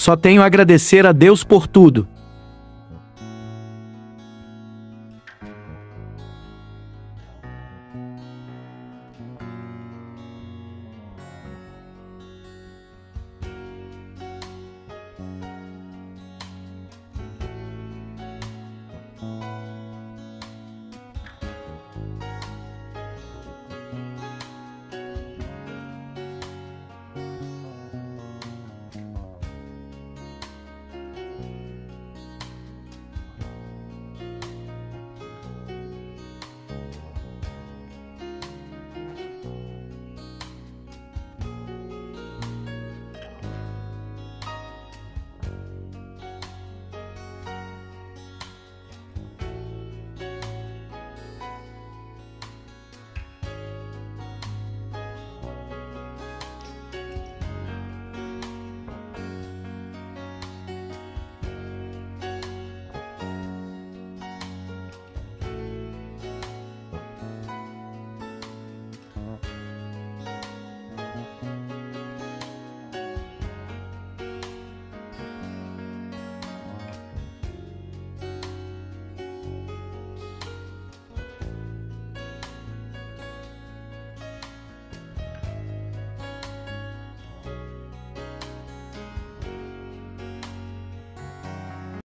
Só tenho a agradecer a Deus por tudo.